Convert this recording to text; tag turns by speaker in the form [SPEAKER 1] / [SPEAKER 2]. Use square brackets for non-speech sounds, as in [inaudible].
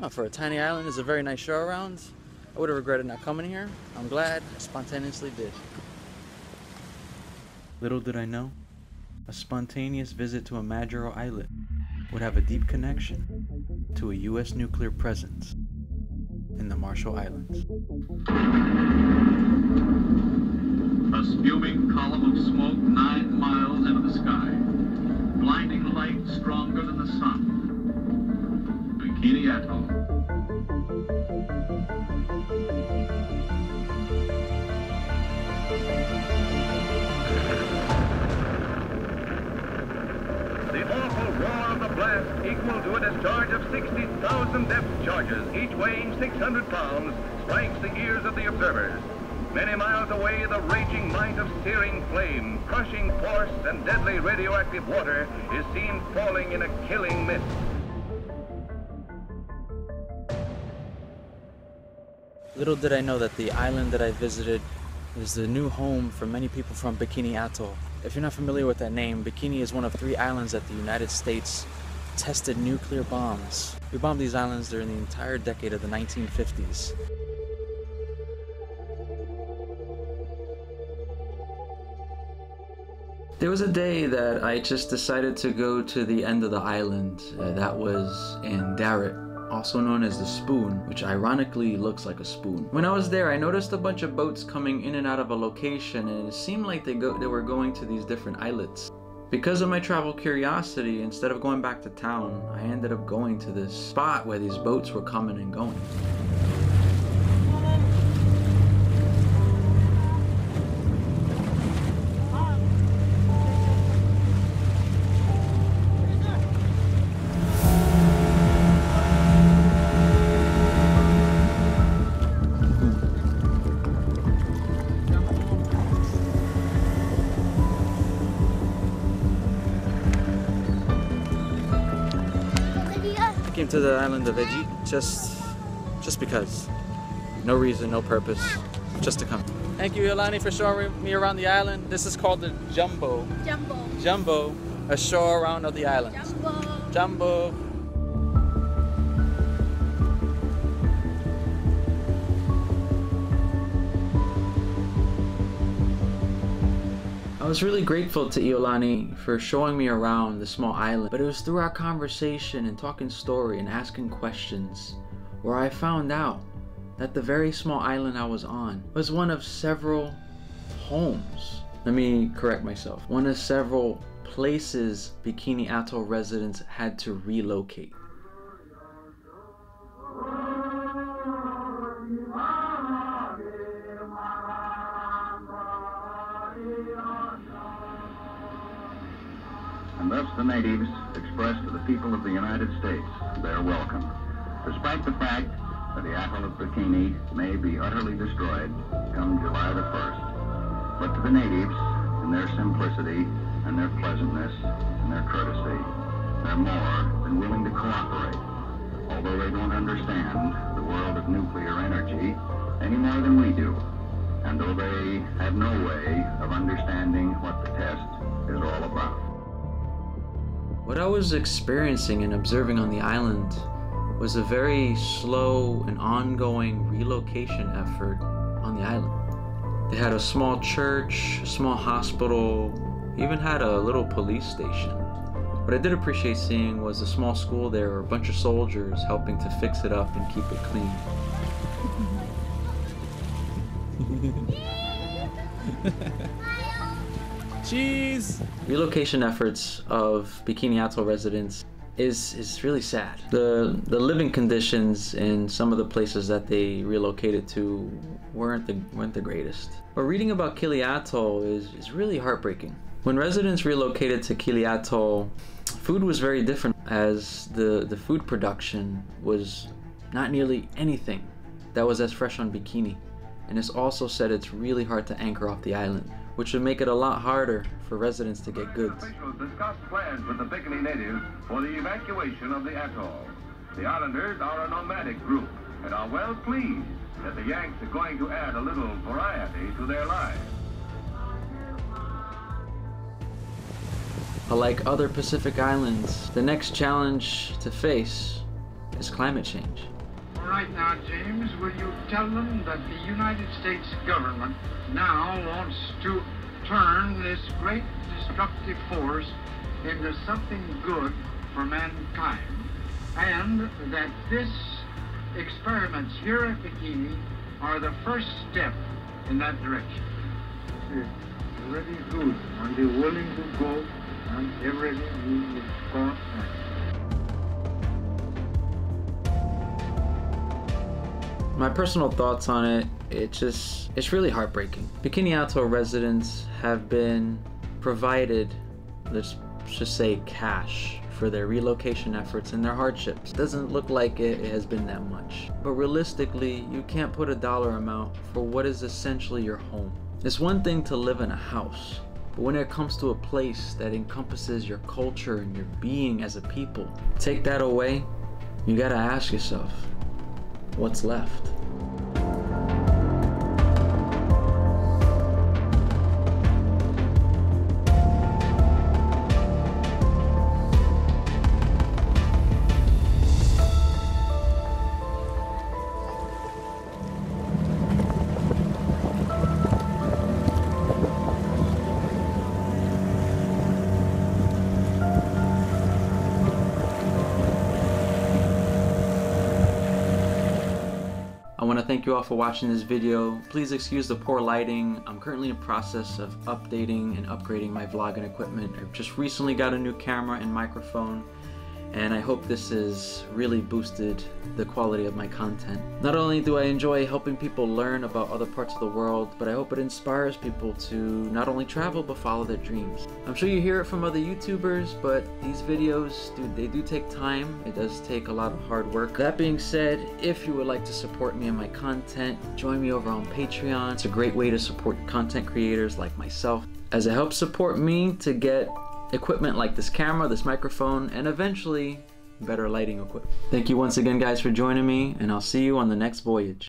[SPEAKER 1] Oh, for a tiny island, it's a very nice show around. I would have regretted not coming here. I'm glad I spontaneously did. Little did I know, a spontaneous visit to a Majuro islet would have a deep connection to a U.S. nuclear presence in the Marshall Islands.
[SPEAKER 2] A spewing column of smoke nine miles into the sky. Blinding light stronger than the sun.
[SPEAKER 3] The awful roar of the blast, equal to a discharge of 60,000 depth charges, each weighing 600 pounds, strikes the ears of the observers. Many miles away, the raging might of searing flame, crushing force, and deadly radioactive water is seen falling in a killing mist.
[SPEAKER 1] Little did I know that the island that I visited is the new home for many people from Bikini Atoll. If you're not familiar with that name, Bikini is one of three islands that the United States tested nuclear bombs. We bombed these islands during the entire decade of the 1950s. There was a day that I just decided to go to the end of the island. Uh, that was in Darrett, also known as the Spoon, which ironically looks like a spoon. When I was there, I noticed a bunch of boats coming in and out of a location, and it seemed like they go they were going to these different islets. Because of my travel curiosity, instead of going back to town, I ended up going to this spot where these boats were coming and going. Came to the island of Ejit just just because. No reason, no purpose, just to come. Thank you, Ilani, for showing me around the island. This is called the Jumbo.
[SPEAKER 4] Jumbo.
[SPEAKER 1] Jumbo, a show around of the island.
[SPEAKER 4] Jumbo.
[SPEAKER 1] Jumbo. Was really grateful to Iolani for showing me around the small island, but it was through our conversation and talking story and asking questions where I found out that the very small island I was on was one of several homes. Let me correct myself. One of several places Bikini Atoll residents had to relocate.
[SPEAKER 2] The natives express to the people of the United States their welcome. Despite the fact that the atoll of Bikini may be utterly destroyed come July the 1st, but to the natives, in their simplicity and their pleasantness and their courtesy, they're more than willing to cooperate, although they don't understand the world of nuclear energy any more than we do, and though they have no way of understanding what the test is.
[SPEAKER 1] What I was experiencing and observing on the island was a very slow and ongoing relocation effort on the island. They had a small church, a small hospital, even had a little police station. What I did appreciate seeing was a small school there, a bunch of soldiers helping to fix it up and keep it clean. [laughs] Cheese! Relocation efforts of Bikini Atoll residents is is really sad. The the living conditions in some of the places that they relocated to weren't the weren't the greatest. But reading about Kili Atoll is, is really heartbreaking. When residents relocated to Kili Atoll, food was very different as the, the food production was not nearly anything that was as fresh on Bikini. And it's also said it's really hard to anchor off the island, which would make it a lot harder for residents to get goods.
[SPEAKER 3] Officials discussed plans with the Bikini natives for the evacuation of the atoll. The islanders are a nomadic group and are well pleased that the Yanks are going to add a little variety to their lives.
[SPEAKER 1] Like other Pacific islands, the next challenge to face is climate change.
[SPEAKER 4] Right now, James, will you tell them that the United States government now wants to turn this great destructive force into something good for mankind, and that this experiments here at Bikini are the first step in that direction. Very good, and they're willing to go, and everything is gone.
[SPEAKER 1] My personal thoughts on it, it just, it's really heartbreaking. Bikini Atoll residents have been provided, let's just say cash, for their relocation efforts and their hardships. Doesn't look like it, it has been that much. But realistically, you can't put a dollar amount for what is essentially your home. It's one thing to live in a house, but when it comes to a place that encompasses your culture and your being as a people, take that away, you gotta ask yourself, what's left? Thank you all for watching this video. Please excuse the poor lighting. I'm currently in the process of updating and upgrading my vlogging equipment. I've just recently got a new camera and microphone and I hope this has really boosted the quality of my content. Not only do I enjoy helping people learn about other parts of the world, but I hope it inspires people to not only travel but follow their dreams. I'm sure you hear it from other YouTubers, but these videos, dude, they do take time. It does take a lot of hard work. That being said, if you would like to support me and my content, join me over on Patreon. It's a great way to support content creators like myself as it helps support me to get equipment like this camera, this microphone, and eventually better lighting equipment. Thank you once again guys for joining me and I'll see you on the next voyage.